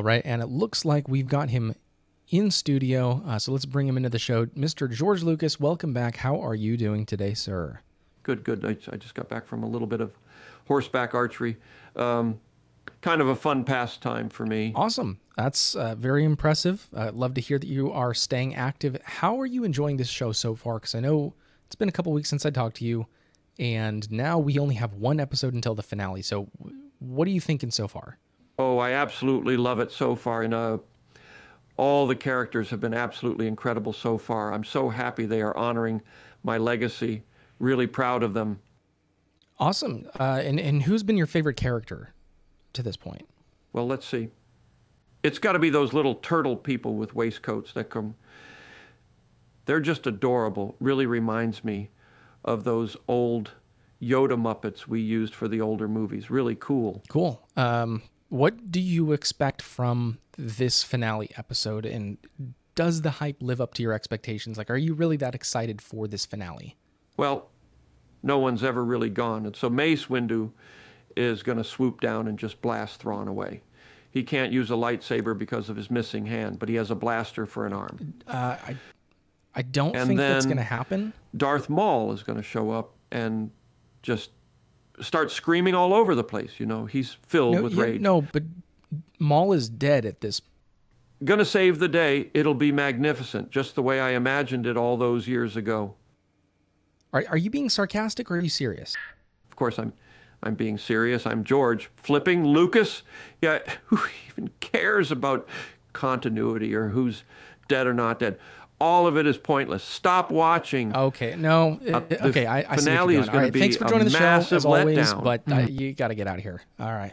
All right, and it looks like we've got him in studio. Uh, so let's bring him into the show. Mr. George Lucas, welcome back. How are you doing today, sir? Good, good. I, I just got back from a little bit of horseback archery. Um, kind of a fun pastime for me. Awesome. That's uh, very impressive. Uh, love to hear that you are staying active. How are you enjoying this show so far? Because I know it's been a couple weeks since I talked to you, and now we only have one episode until the finale. So, what are you thinking so far? Oh, I absolutely love it so far. And uh, all the characters have been absolutely incredible so far. I'm so happy they are honoring my legacy. Really proud of them. Awesome. Uh, and and who's been your favorite character to this point? Well, let's see. It's got to be those little turtle people with waistcoats that come. They're just adorable. Really reminds me of those old Yoda Muppets we used for the older movies. Really cool. Cool. Um, what do you expect from this finale episode and does the hype live up to your expectations? Like, are you really that excited for this finale? Well, no one's ever really gone. And so Mace Windu is going to swoop down and just blast Thrawn away. He can't use a lightsaber because of his missing hand, but he has a blaster for an arm. Uh, I, I don't and think that's going to happen. Darth Maul is going to show up and just start screaming all over the place. You know, he's filled no, with yeah, rage. No, but Maul is dead at this. Gonna save the day. It'll be magnificent, just the way I imagined it all those years ago. Are, are you being sarcastic or are you serious? Of course, I'm. I'm being serious. I'm George. Flipping Lucas. Yeah, who even cares about continuity or who's dead or not dead? All of it is pointless. Stop watching. Okay, no. Uh, okay, I, I finale is going right, to be thanks for joining the show as always, letdown. but uh, you got to get out of here. All right.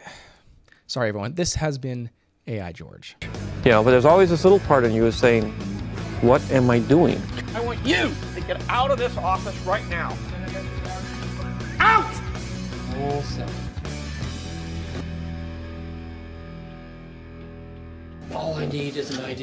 Sorry, everyone. This has been AI George. You know, but there's always this little part in you is saying, "What am I doing?" I want you to get out of this office right now. Out! All I need is an idea.